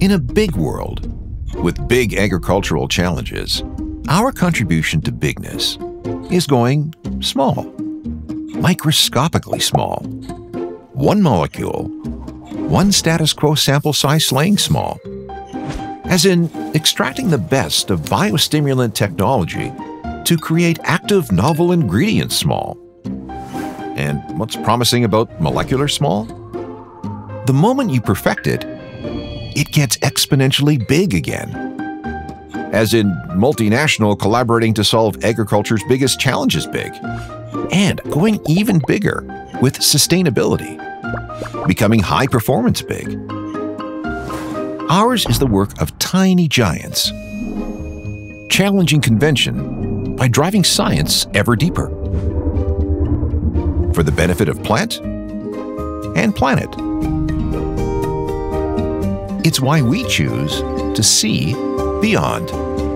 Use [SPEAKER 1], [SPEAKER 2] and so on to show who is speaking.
[SPEAKER 1] In a big world, with big agricultural challenges, our contribution to bigness is going small, microscopically small. One molecule, one status quo sample size slaying small. As in extracting the best of biostimulant technology to create active novel ingredients small. And what's promising about molecular small? The moment you perfect it, it gets exponentially big again. As in multinational collaborating to solve agriculture's biggest challenges big, and going even bigger with sustainability, becoming high performance big. Ours is the work of tiny giants, challenging convention by driving science ever deeper for the benefit of plant and planet. It's why we choose to see beyond.